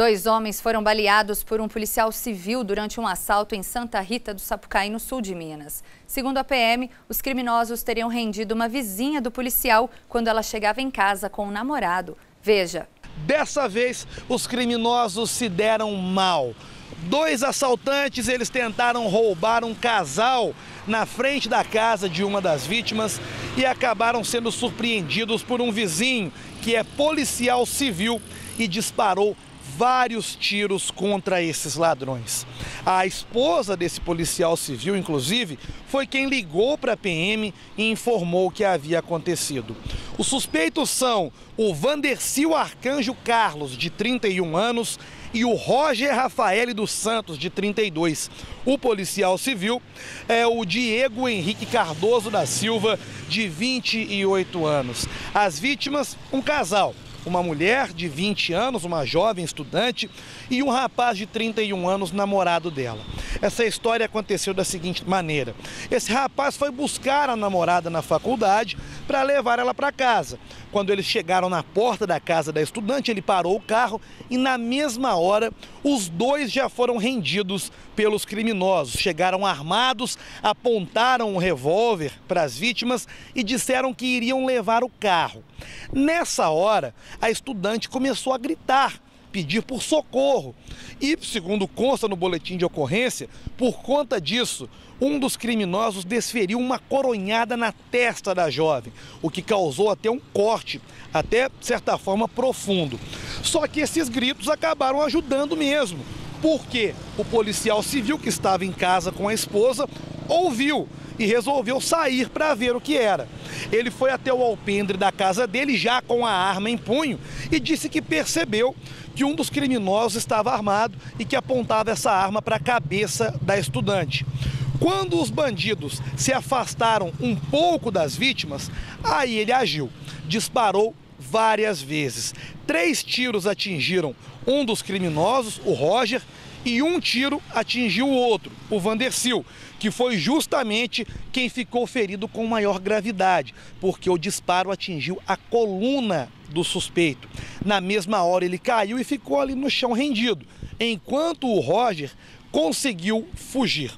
Dois homens foram baleados por um policial civil durante um assalto em Santa Rita do Sapucaí, no sul de Minas. Segundo a PM, os criminosos teriam rendido uma vizinha do policial quando ela chegava em casa com o um namorado. Veja. Dessa vez, os criminosos se deram mal. Dois assaltantes, eles tentaram roubar um casal na frente da casa de uma das vítimas e acabaram sendo surpreendidos por um vizinho que é policial civil e disparou vários tiros contra esses ladrões. A esposa desse policial civil, inclusive, foi quem ligou para a PM e informou o que havia acontecido. Os suspeitos são o Vandercil Arcanjo Carlos, de 31 anos, e o Roger Rafael dos Santos, de 32. O policial civil é o Diego Henrique Cardoso da Silva, de 28 anos. As vítimas, um casal uma mulher de 20 anos, uma jovem estudante, e um rapaz de 31 anos, namorado dela. Essa história aconteceu da seguinte maneira: esse rapaz foi buscar a namorada na faculdade para levar ela para casa. Quando eles chegaram na porta da casa da estudante, ele parou o carro e, na mesma hora, os dois já foram rendidos pelos criminosos. Chegaram armados, apontaram um revólver para as vítimas e disseram que iriam levar o carro. Nessa hora, a estudante começou a gritar pedir por socorro. E, segundo consta no boletim de ocorrência, por conta disso, um dos criminosos desferiu uma coronhada na testa da jovem, o que causou até um corte, até de certa forma profundo. Só que esses gritos acabaram ajudando mesmo, porque o policial civil que estava em casa com a esposa ouviu e resolveu sair para ver o que era. Ele foi até o alpendre da casa dele, já com a arma em punho, e disse que percebeu que um dos criminosos estava armado e que apontava essa arma para a cabeça da estudante. Quando os bandidos se afastaram um pouco das vítimas, aí ele agiu. Disparou várias vezes. Três tiros atingiram um dos criminosos, o Roger, e um tiro atingiu o outro, o Vandercil, que foi justamente quem ficou ferido com maior gravidade, porque o disparo atingiu a coluna do suspeito. Na mesma hora ele caiu e ficou ali no chão rendido, enquanto o Roger conseguiu fugir.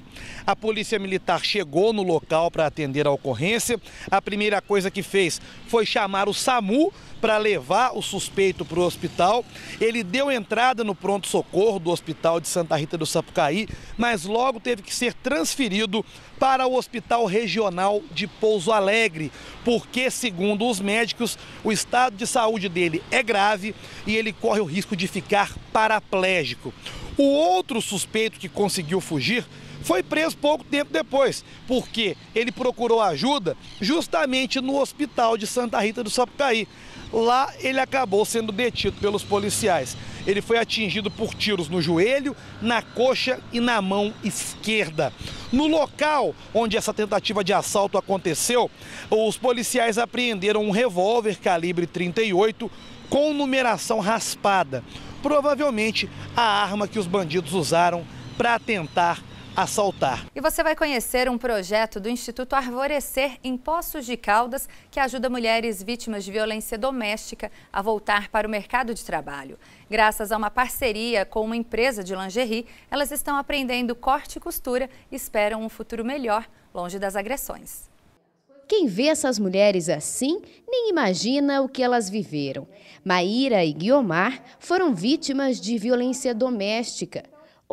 A polícia militar chegou no local para atender a ocorrência. A primeira coisa que fez foi chamar o SAMU para levar o suspeito para o hospital. Ele deu entrada no pronto-socorro do Hospital de Santa Rita do Sapucaí, mas logo teve que ser transferido para o Hospital Regional de Pouso Alegre, porque, segundo os médicos, o estado de saúde dele é grave e ele corre o risco de ficar paraplégico. O outro suspeito que conseguiu fugir foi preso pouco tempo depois, porque ele procurou ajuda justamente no hospital de Santa Rita do Sapucaí. Lá ele acabou sendo detido pelos policiais. Ele foi atingido por tiros no joelho, na coxa e na mão esquerda. No local onde essa tentativa de assalto aconteceu, os policiais apreenderam um revólver calibre 38 com numeração raspada. Provavelmente a arma que os bandidos usaram para tentar assaltar. E você vai conhecer um projeto do Instituto Arvorecer em Poços de Caldas que ajuda mulheres vítimas de violência doméstica a voltar para o mercado de trabalho. Graças a uma parceria com uma empresa de lingerie, elas estão aprendendo corte e costura e esperam um futuro melhor longe das agressões. Quem vê essas mulheres assim nem imagina o que elas viveram. Maíra e Guiomar foram vítimas de violência doméstica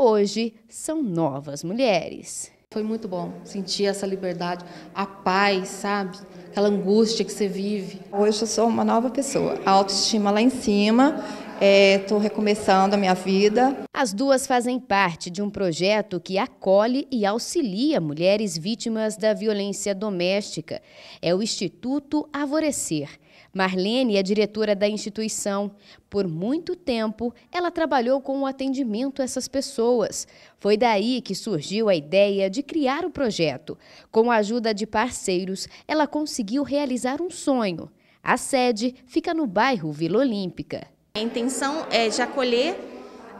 hoje são novas mulheres. Foi muito bom sentir essa liberdade, a paz, sabe? Aquela angústia que você vive. Hoje eu sou uma nova pessoa, a autoestima lá em cima, estou é, recomeçando a minha vida. As duas fazem parte de um projeto que acolhe e auxilia mulheres vítimas da violência doméstica. É o Instituto Avorecer. Marlene é diretora da instituição. Por muito tempo, ela trabalhou com o atendimento a essas pessoas. Foi daí que surgiu a ideia de criar o projeto. Com a ajuda de parceiros, ela conseguiu realizar um sonho. A sede fica no bairro Vila Olímpica. A intenção é de acolher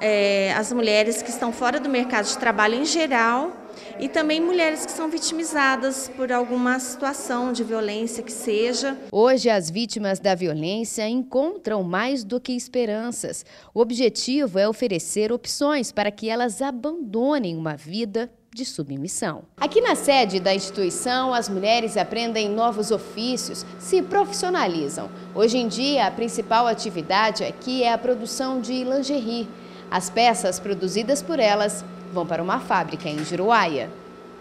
é, as mulheres que estão fora do mercado de trabalho em geral e também mulheres que são vitimizadas por alguma situação de violência que seja. Hoje, as vítimas da violência encontram mais do que esperanças. O objetivo é oferecer opções para que elas abandonem uma vida de submissão. Aqui na sede da instituição, as mulheres aprendem novos ofícios, se profissionalizam. Hoje em dia, a principal atividade aqui é a produção de lingerie. As peças produzidas por elas vão para uma fábrica em Juruáia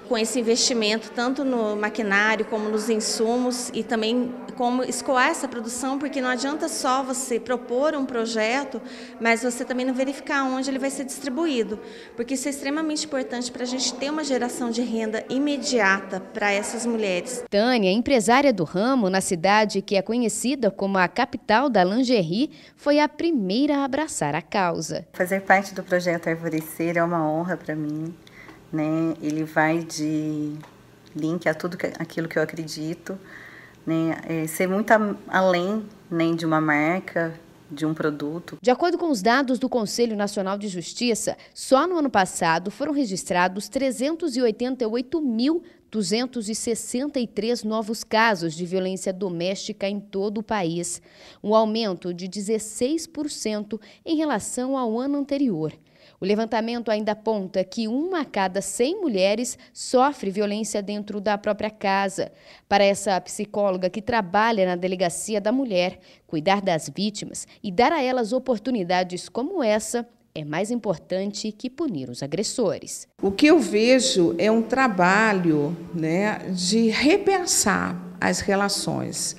com esse investimento tanto no maquinário como nos insumos e também como escoar essa produção, porque não adianta só você propor um projeto, mas você também não verificar onde ele vai ser distribuído, porque isso é extremamente importante para a gente ter uma geração de renda imediata para essas mulheres. Tânia, empresária do ramo na cidade que é conhecida como a capital da lingerie, foi a primeira a abraçar a causa. Fazer parte do projeto Arvorecer é uma honra para mim né? Ele vai de link a tudo aquilo que eu acredito, né? É ser muito além né, de uma marca, de um produto. De acordo com os dados do Conselho Nacional de Justiça, só no ano passado foram registrados 388.263 novos casos de violência doméstica em todo o país, um aumento de 16% em relação ao ano anterior. O levantamento ainda aponta que uma a cada 100 mulheres sofre violência dentro da própria casa. Para essa psicóloga que trabalha na delegacia da mulher, cuidar das vítimas e dar a elas oportunidades como essa é mais importante que punir os agressores. O que eu vejo é um trabalho né, de repensar as relações.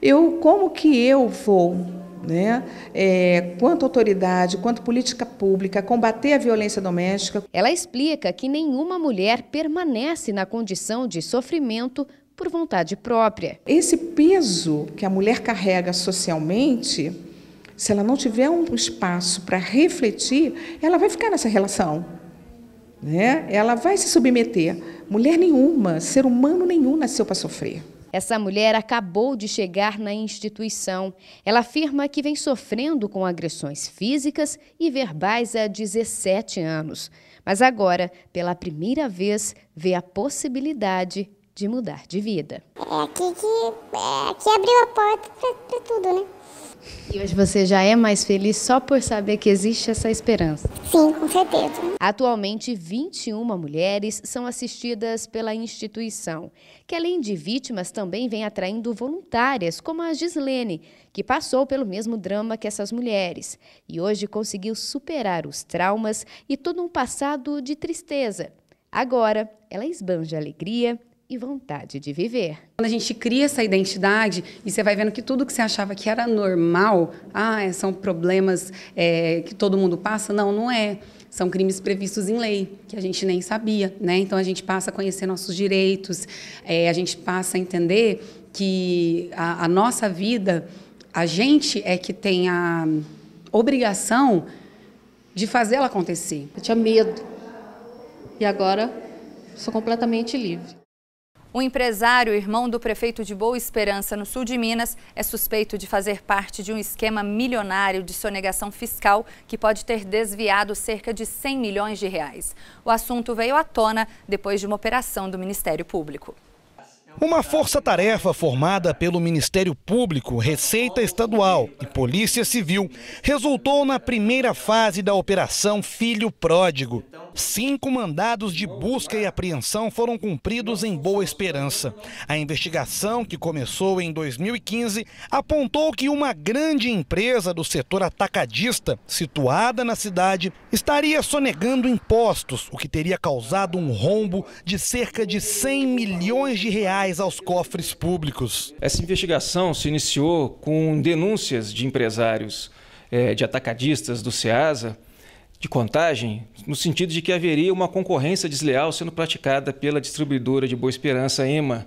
Eu, como que eu vou né? É, quanto autoridade, quanto política pública, combater a violência doméstica. Ela explica que nenhuma mulher permanece na condição de sofrimento por vontade própria. Esse peso que a mulher carrega socialmente, se ela não tiver um espaço para refletir, ela vai ficar nessa relação. Né? Ela vai se submeter. Mulher nenhuma, ser humano nenhum nasceu para sofrer. Essa mulher acabou de chegar na instituição. Ela afirma que vem sofrendo com agressões físicas e verbais há 17 anos. Mas agora, pela primeira vez, vê a possibilidade de mudar de vida. É aqui que, é, aqui abriu a porta para tudo, né? E hoje você já é mais feliz só por saber que existe essa esperança? Sim, com certeza. Atualmente, 21 mulheres são assistidas pela instituição, que além de vítimas também vem atraindo voluntárias, como a Gislene, que passou pelo mesmo drama que essas mulheres e hoje conseguiu superar os traumas e todo um passado de tristeza. Agora, ela esbanja alegria e vontade de viver. Quando a gente cria essa identidade e você vai vendo que tudo que você achava que era normal, ah, são problemas é, que todo mundo passa, não, não é. São crimes previstos em lei, que a gente nem sabia, né? Então a gente passa a conhecer nossos direitos, é, a gente passa a entender que a, a nossa vida, a gente é que tem a obrigação de fazer ela acontecer. Eu tinha medo. E agora sou completamente livre. O empresário, irmão do prefeito de Boa Esperança, no sul de Minas, é suspeito de fazer parte de um esquema milionário de sonegação fiscal que pode ter desviado cerca de 100 milhões de reais. O assunto veio à tona depois de uma operação do Ministério Público. Uma força-tarefa formada pelo Ministério Público, Receita Estadual e Polícia Civil resultou na primeira fase da Operação Filho Pródigo. Cinco mandados de busca e apreensão foram cumpridos em Boa Esperança. A investigação, que começou em 2015, apontou que uma grande empresa do setor atacadista, situada na cidade, estaria sonegando impostos, o que teria causado um rombo de cerca de 100 milhões de reais aos cofres públicos. Essa investigação se iniciou com denúncias de empresários, é, de atacadistas do SEASA de contagem, no sentido de que haveria uma concorrência desleal sendo praticada pela distribuidora de Boa Esperança, EMA.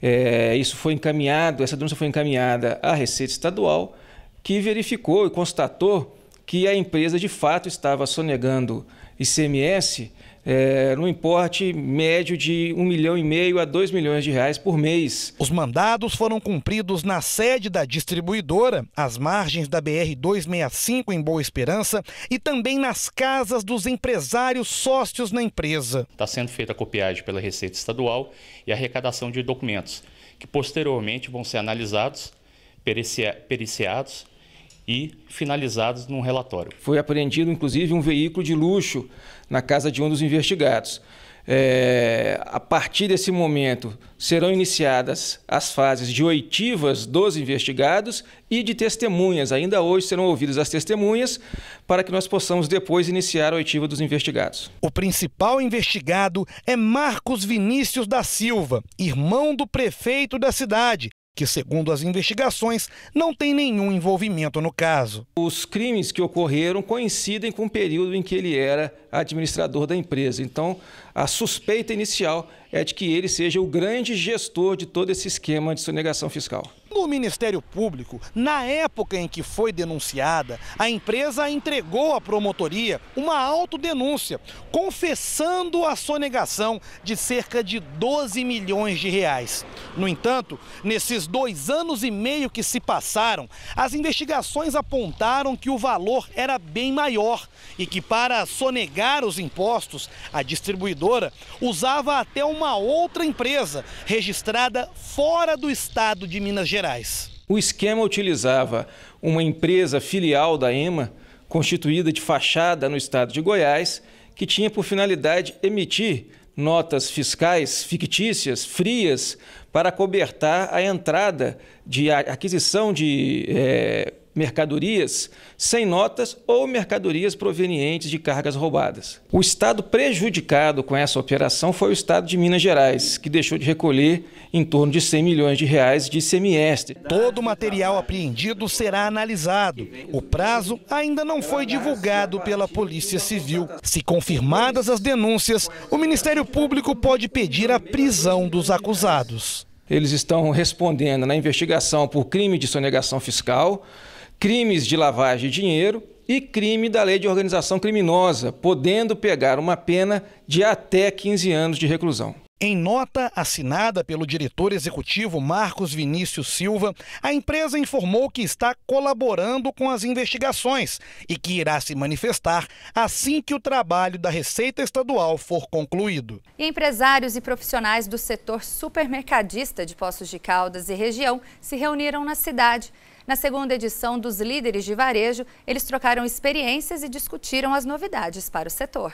É, isso foi encaminhado, essa denúncia foi encaminhada à Receita Estadual, que verificou e constatou que a empresa de fato estava sonegando ICMS é, no importe médio de um milhão e meio a dois milhões de reais por mês. Os mandados foram cumpridos na sede da distribuidora, às margens da BR-265 em Boa Esperança e também nas casas dos empresários sócios na empresa. Está sendo feita a copiagem pela Receita Estadual e a arrecadação de documentos, que posteriormente vão ser analisados, periciados e finalizados num relatório. Foi apreendido, inclusive, um veículo de luxo na casa de um dos investigados. É, a partir desse momento, serão iniciadas as fases de oitivas dos investigados e de testemunhas. Ainda hoje serão ouvidas as testemunhas para que nós possamos depois iniciar a oitiva dos investigados. O principal investigado é Marcos Vinícius da Silva, irmão do prefeito da cidade, que, segundo as investigações, não tem nenhum envolvimento no caso. Os crimes que ocorreram coincidem com o período em que ele era administrador da empresa. Então, a suspeita inicial é de que ele seja o grande gestor de todo esse esquema de sonegação fiscal. No Ministério Público, na época em que foi denunciada, a empresa entregou à promotoria uma autodenúncia, confessando a sonegação de cerca de 12 milhões de reais. No entanto, nesses dois anos e meio que se passaram, as investigações apontaram que o valor era bem maior e que, para sonegar os impostos, a distribuidora usava até uma outra empresa registrada fora do estado de Minas Gerais. Gerais. O esquema utilizava uma empresa filial da EMA, constituída de fachada no estado de Goiás, que tinha por finalidade emitir notas fiscais fictícias, frias, para cobertar a entrada de aquisição de é, mercadorias sem notas ou mercadorias provenientes de cargas roubadas. O estado prejudicado com essa operação foi o estado de Minas Gerais, que deixou de recolher em torno de 100 milhões de reais de semestre. Todo o material apreendido será analisado. O prazo ainda não foi divulgado pela Polícia Civil. Se confirmadas as denúncias, o Ministério Público pode pedir a prisão dos acusados. Eles estão respondendo na investigação por crime de sonegação fiscal, crimes de lavagem de dinheiro e crime da lei de organização criminosa, podendo pegar uma pena de até 15 anos de reclusão. Em nota assinada pelo diretor executivo Marcos Vinícius Silva, a empresa informou que está colaborando com as investigações e que irá se manifestar assim que o trabalho da Receita Estadual for concluído. empresários e profissionais do setor supermercadista de Poços de Caldas e região se reuniram na cidade. Na segunda edição dos Líderes de Varejo, eles trocaram experiências e discutiram as novidades para o setor.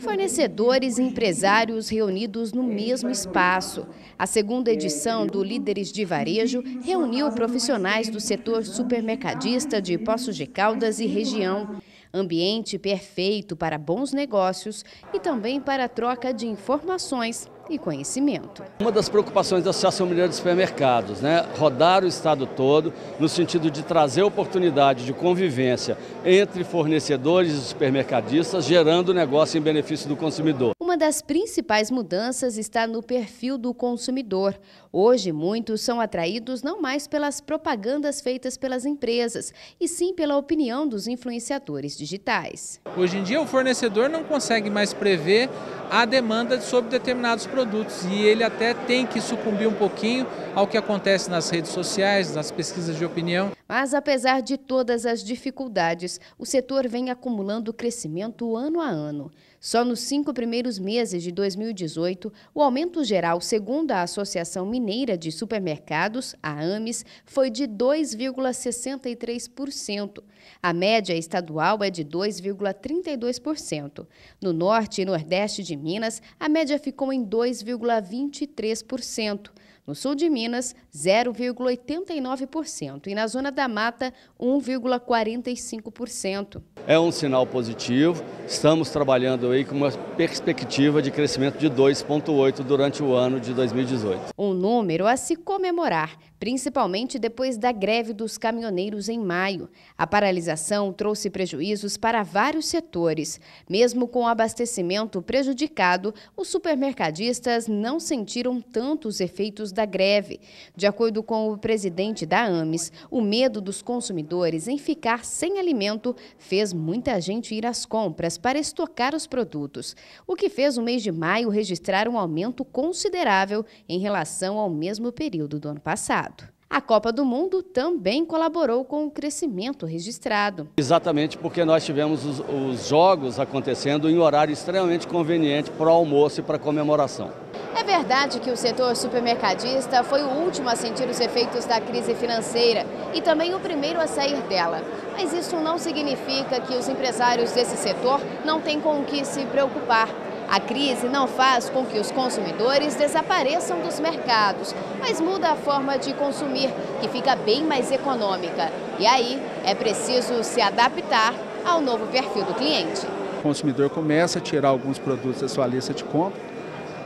Fornecedores e empresários reunidos no mesmo espaço. A segunda edição do Líderes de Varejo reuniu profissionais do setor supermercadista de Poços de Caldas e região. Ambiente perfeito para bons negócios e também para a troca de informações e conhecimento. Uma das preocupações da Associação Mineira de Supermercados, né, rodar o estado todo no sentido de trazer oportunidade de convivência entre fornecedores e supermercadistas, gerando negócio em benefício do consumidor. Uma das principais mudanças está no perfil do consumidor. Hoje, muitos são atraídos não mais pelas propagandas feitas pelas empresas, e sim pela opinião dos influenciadores digitais. Hoje em dia, o fornecedor não consegue mais prever a demanda sobre determinados produtos e ele até tem que sucumbir um pouquinho ao que acontece nas redes sociais, nas pesquisas de opinião. Mas apesar de todas as dificuldades, o setor vem acumulando crescimento ano a ano. Só nos cinco primeiros meses de 2018, o aumento geral, segundo a Associação Mineira de Supermercados, a AMES, foi de 2,63%. A média estadual é de 2,32%. No norte e nordeste de Minas, a média ficou em 2,23%. No sul de Minas, 0,89% e na zona da mata, 1,45%. É um sinal positivo. Estamos trabalhando aí com uma perspectiva de crescimento de 2,8 durante o ano de 2018. Um número a se comemorar, principalmente depois da greve dos caminhoneiros em maio. A paralisação trouxe prejuízos para vários setores. Mesmo com o abastecimento prejudicado, os supermercadistas não sentiram tantos efeitos da greve. De acordo com o presidente da AMES, o medo dos consumidores em ficar sem alimento fez muita gente ir às compras para estocar os produtos, o que fez o mês de maio registrar um aumento considerável em relação ao mesmo período do ano passado. A Copa do Mundo também colaborou com o crescimento registrado. Exatamente porque nós tivemos os, os jogos acontecendo em horário extremamente conveniente para o almoço e para a comemoração. É verdade que o setor supermercadista foi o último a sentir os efeitos da crise financeira e também o primeiro a sair dela. Mas isso não significa que os empresários desse setor não têm com o que se preocupar. A crise não faz com que os consumidores desapareçam dos mercados, mas muda a forma de consumir, que fica bem mais econômica. E aí é preciso se adaptar ao novo perfil do cliente. O consumidor começa a tirar alguns produtos da sua lista de compra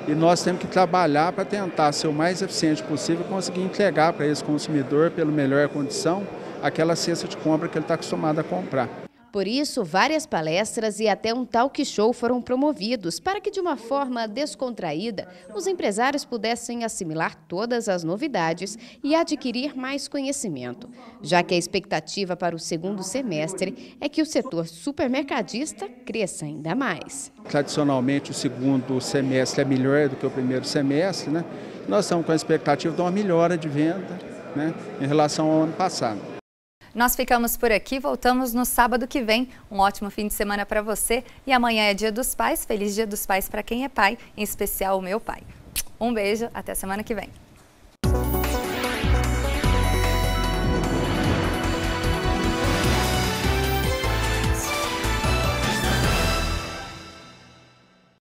e nós temos que trabalhar para tentar ser o mais eficiente possível e conseguir entregar para esse consumidor, pela melhor condição, aquela cesta de compra que ele está acostumado a comprar. Por isso, várias palestras e até um talk show foram promovidos para que, de uma forma descontraída, os empresários pudessem assimilar todas as novidades e adquirir mais conhecimento, já que a expectativa para o segundo semestre é que o setor supermercadista cresça ainda mais. Tradicionalmente, o segundo semestre é melhor do que o primeiro semestre, né? Nós estamos com a expectativa de uma melhora de venda né, em relação ao ano passado. Nós ficamos por aqui, voltamos no sábado que vem. Um ótimo fim de semana para você e amanhã é Dia dos Pais. Feliz Dia dos Pais para quem é pai, em especial o meu pai. Um beijo, até semana que vem.